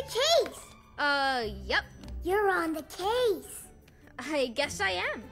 the case. Uh, yep. You're on the case. I guess I am.